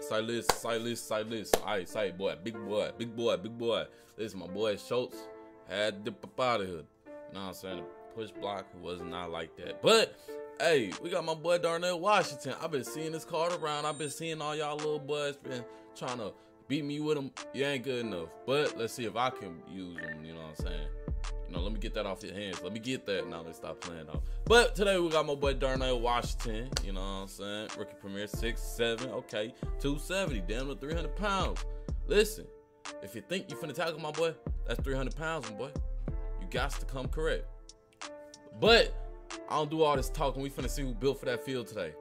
Silas, Silas, Silas. Alright, say boy, big boy, big boy, big boy. Listen, my boy Schultz had to dip out of here. You know what I'm saying? The push block was not like that. But hey, we got my boy Darnell Washington. I've been seeing this card around. I've been seeing all y'all little boys been trying to beat me with him. You ain't good enough. But let's see if I can use him. You know what I'm saying? You know, let me get that off your hands. Let me get that. Now let's stop playing off. But today we got my boy Darnell Washington. You know what I'm saying? Rookie premier six seven. Okay, two seventy. Damn, with three hundred pounds. Listen, if you think you're finna tackle my boy, that's three hundred pounds, my boy. You got to come correct. But I don't do all this talking. We finna see who built for that field today.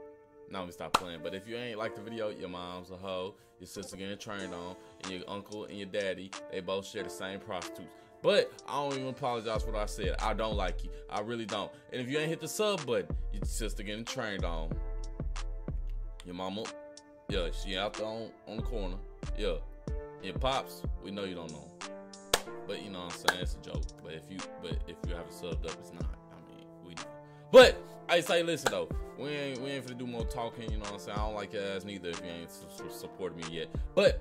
Now let me stop playing. But if you ain't like the video, your mom's a hoe, your sister getting trained on, and your uncle and your daddy, they both share the same prostitutes. But I don't even apologize for what I said. I don't like you. I really don't. And if you ain't hit the sub button, your sister getting trained on. Your mama, yeah, she out there on, on the corner. Yeah. Your pops, we know you don't know. But you know what I'm saying? It's a joke. But if you but if you haven't subbed up, it's not. I mean, we know. But I say listen though, we ain't we ain't finna do more talking, you know what I'm saying? I don't like your ass neither if you ain't su- su- supported me yet. But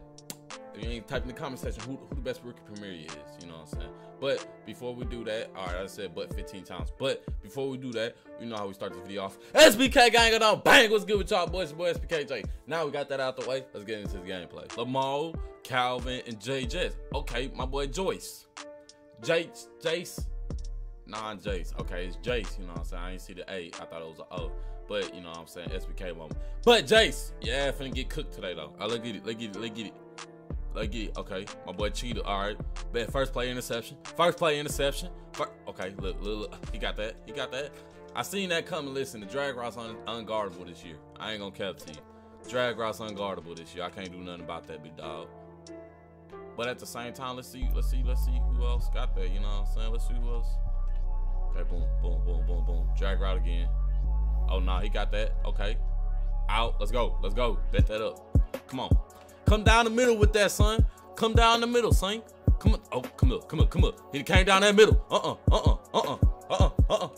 you ain't type in the comment section who, who the best rookie premier is, you know what I'm saying? But before we do that, all right, I said but 15 times. But before we do that, you know how we start this video off. SBK gang it on, bang, what's good with y'all boys? Boy SBKJ. Now we got that out the way. Let's get into the gameplay. Lamar, Calvin, and Jess. Okay, my boy Joyce. Jace, Jace, non Jace. Okay, it's Jace, you know what I'm saying? I didn't see the A. I thought it was an O. But you know what I'm saying? SBK moment. But Jace, yeah, finna get cooked today though. All right, let's get it, let's get it, let's get it. Let's get. Okay, my boy Cheetah. All right, bet first play interception. First play interception. Fir- okay, look, look, look, he got that. He got that. I seen that coming. Listen, the drag route's un- unguardable this year. I ain't gonna cap to you. Drag route's unguardable this year. I can't do nothing about that, big dog. But at the same time, let's see, let's see, let's see who else got that. You know what I'm saying? Let's see who else. Okay, boom, boom, boom, boom, boom. Drag route again. Oh nah, he got that. Okay. Out. Let's go. Let's go. Bet that up. Come on. Come down the middle with that, son. Come down the middle, son. Come on. Oh, come up, come up, come up. He came down that middle. Uh-uh, uh-uh, uh-uh, uh-uh, uh-uh.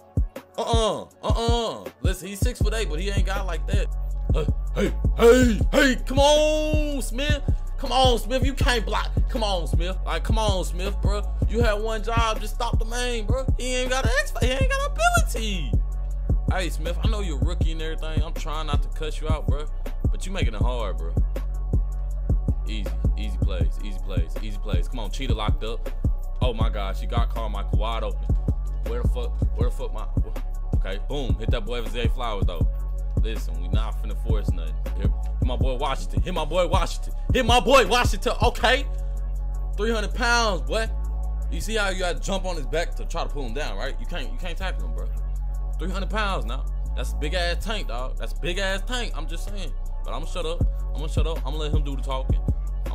Uh-uh, uh-uh. Listen, he's six foot eight, but he ain't got like that. Hey, hey, hey, hey, come on, Smith. Come on, Smith. You can't block. Come on, Smith. Like, come on, Smith, bro. You had one job, just stop the main, bro. He ain't got an X. He ain't got ability. Hey, Smith. I know you're a rookie and everything. I'm trying not to cuss you out, bro. But you making it hard, bro. Easy, easy plays, easy plays, easy plays. Come on, Cheetah locked up. Oh my gosh, she got Carmichael wide open. Where the fuck? Where the fuck my? Okay, boom. Hit that boy Zay Flowers though. Listen, we not finna force nothing. Hit, hit my boy Washington. Hit my boy Washington. Hit my boy Washington. Okay. 300 pounds, boy. You see how you gotta jump on his back to try to pull him down, right? You can't, you can't tackle him, bro. 300 pounds now. That's a big ass tank, dog. That's big ass tank. I'm just saying. But I'm gonna shut up. I'm gonna shut up. I'm gonna let him do the talking.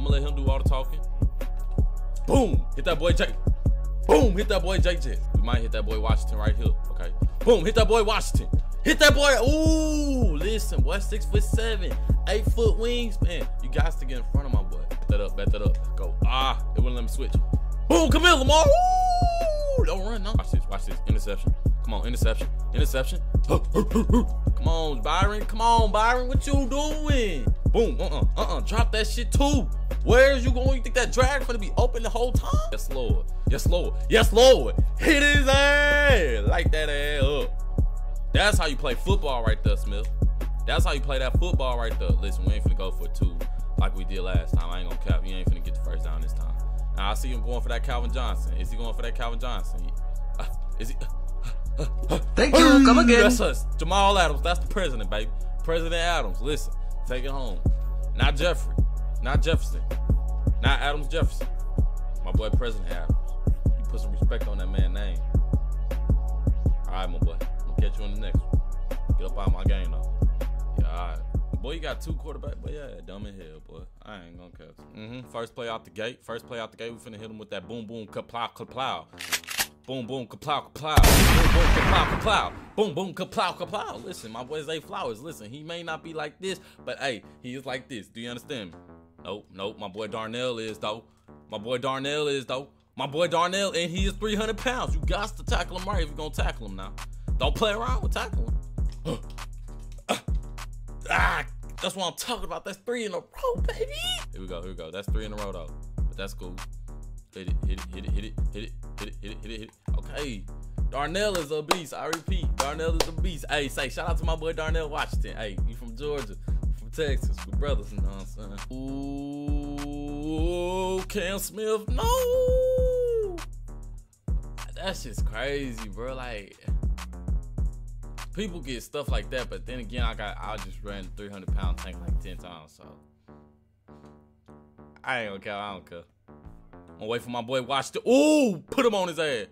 I'm gonna let him do all the talking. Boom! Hit that boy Jay. Boom! Hit that boy JJ. We might hit that boy Washington right here. Okay. Boom! Hit that boy Washington. Hit that boy. Ooh! Listen, boy, six foot seven, eight foot wingspan. You guys to get in front of my boy. Bet that up. Bet that up. Go. Ah! It wouldn't let me switch. Boom! Come here, Lamar. Ooh! Don't run now. Watch this. Watch this. Interception. Come on, interception. Interception. Come on, Byron. Come on, Byron. What you doing? Boom. Uh-uh. Uh-uh. Drop that shit too. Where is you going? You think that drag gonna be open the whole time? Yes, Lord. Yes, Lord. Yes, Lord. Hit his ass. Light that ass up. That's how you play football right there, Smith. That's how you play that football right there. Listen, we ain't finna go for two like we did last time. I ain't gonna cap. You ain't finna get the first down this time. Now I see him going for that Calvin Johnson. Is he going for that Calvin Johnson? Uh, is he? Thank you. Come again. That's us. Jamal Adams. That's the president, baby. President Adams. Listen, take it home. Not Jeffrey. Not Jefferson. Not Adams Jefferson. My boy, President Adams. You put some respect on that man's name. All right, my boy. I'm gonna catch you on the next one. Get up out my game, though. Yeah, all right. Boy, you got two quarterbacks, but yeah, dumb in hell, boy. I ain't gonna catch. Mm-hmm. First play out the gate. First play out the gate. We finna hit him with that boom, boom, kaplow, kaplow. Boom, boom, kaplow, kaplow. Boom, boom, kaplow, kaplow. Boom, boom, kaplow, kaplow. Listen, my boy Zay Flowers. Listen, he may not be like this, but hey, he is like this. Do you understand me? Nope, nope. My boy Darnell is though. My boy Darnell is though. My boy Darnell, and he is 300 pounds. You got to tackle him right if you're gonna tackle him now. Don't play around with tackling ah, That's what I'm talking about. That's three in a row, baby. Here we go. Here we go. That's three in a row though. But that's cool. Hit it, hit it, hit it, hit it, hit it, hit it, hit it, hit it. Okay. Darnell is a beast. I repeat, Darnell is a beast. Hey, say shout out to my boy Darnell Washington. Hey, you from Georgia, from Texas, we brothers, you know what I'm saying? Ooh, Cam Smith, no. That's just crazy, bro. Like people get stuff like that, but then again, I got I just ran 300 pound tank like 10 times, so I ain't gonna care. I don't care. I'm wait for my boy Watch the. Ooh, put him on his ass.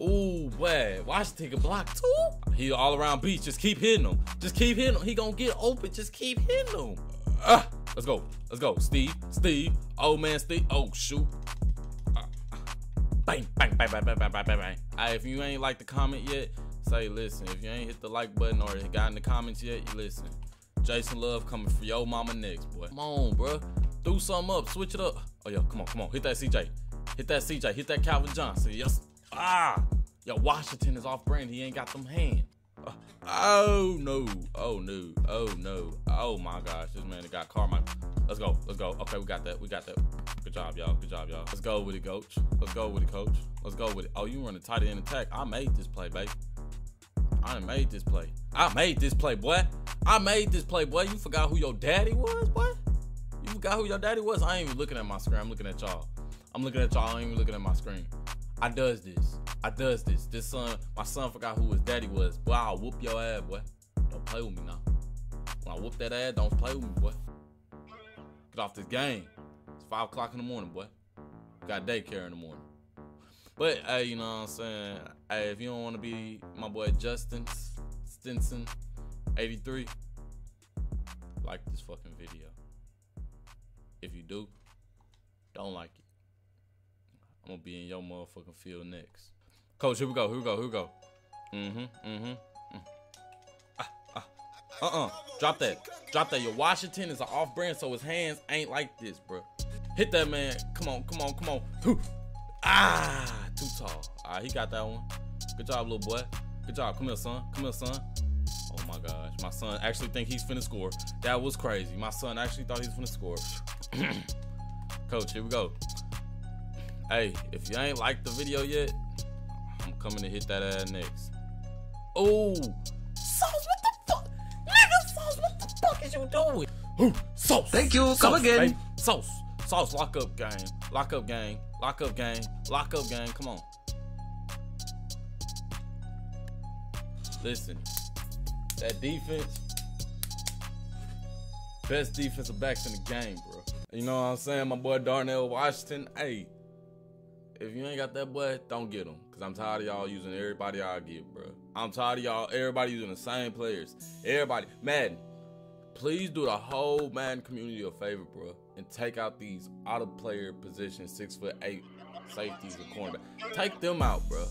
Ooh, boy, Watch take a block too. He all around beach. Just keep hitting him. Just keep hitting him. He gonna get open. Just keep hitting him. Ah, let's go. Let's go. Steve. Steve. Oh man, Steve. Oh shoot. Ah. Bang, bang, bang, bang, bang, bang, bang, bang. Right, if you ain't like the comment yet, say listen. If you ain't hit the like button or got in the comments yet, you listen. Jason Love coming for your mama next, boy. Come on, bro. Do something up. Switch it up. Oh yeah, come on, come on. Hit that CJ. Hit that CJ. Hit that Calvin Johnson. Yes. Ah. Yo, Washington is off brand. He ain't got them hands. Uh, oh no. Oh no. Oh no. Oh my gosh. This man got karma. Let's go. Let's go. Okay, we got that. We got that. Good job, y'all. Good job, y'all. Let's go with it, coach. Let's go with it, coach. Let's go with it. Oh, you running tight end attack. I made this play, baby. I made this play. I made this play, boy. I made this play, boy. You forgot who your daddy was, boy? Forgot who your daddy was? I ain't even looking at my screen. I'm looking at y'all. I'm looking at y'all. I ain't even looking at my screen. I does this. I does this. This son, my son forgot who his daddy was. Boy, I'll whoop your ass, boy. Don't play with me now. When I whoop that ass, don't play with me, boy. Get off this game. It's five o'clock in the morning, boy. Got daycare in the morning. But hey, you know what I'm saying? Hey, if you don't want to be my boy Justin Stinson, 83, like this fucking video. Do, don't like it. I'm gonna be in your motherfucking field next. Coach, here we go, here we go, here we go. Mm-hmm, mm-hmm. Mm. Ah, ah. Uh-uh. Drop that. Drop that. Your Washington is an off-brand, so his hands ain't like this, bro. Hit that man. Come on, come on, come on. Ah, too tall. All right, he got that one. Good job, little boy. Good job. Come here, son. Come here, son. My gosh, my son actually think he's finna score. That was crazy. My son actually thought he was finna score. Coach, here we go. Hey, if you ain't liked the video yet, I'm coming to hit that ad next. Oh, Sauce, what the fuck? Nigga, Sauce, what the fuck is you doing? Sauce. Thank you. Come again. baby. Sauce. Sauce, lock up gang. Lock up gang. Lock up gang. Lock up gang. Come on. Listen, that defense, best defensive backs in the game, bro. You know what I'm saying? My boy Darnell Washington. Hey, if you ain't got that boy, don't get him. Cause I'm tired of y'all using everybody I get, bro. I'm tired of y'all, everybody using the same players. Everybody, Madden, please do the whole Madden community a favor, bro, and take out these out of player positions, six foot eight safeties and cornerback. Take them out, bro.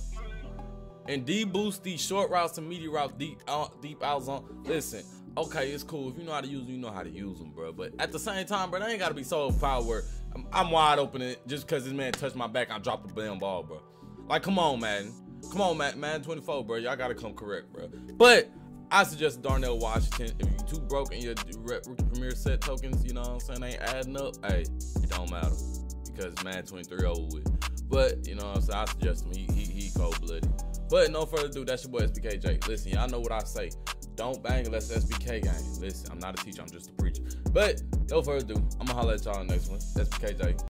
And de-boost these short routes and medium routes deep out, deep out zone. Listen, okay, it's cool. If you know how to use them, you know how to use them, bro. But at the same time, bro, they ain't gotta be so where I'm, I'm wide open and just because this man touched my back, I dropped the damn ball, bro. Like, come on, man. Come on, man. Madden 24, bro. Y'all gotta come correct, bro. But I suggest Darnell Washington. If you too broke and your rookie premier set tokens, you know what I'm saying, ain't adding up, hey, it don't matter. Because Madden 23 over with. But, you know what I'm saying? I suggest him. He, he, he cold blooded. But no further ado, that's your boy SBKJ. Listen, y'all know what I say. Don't bang unless SBK gang. Listen, I'm not a teacher, I'm just a preacher. But no further ado, I'm gonna holler at y'all next one. SBKJ.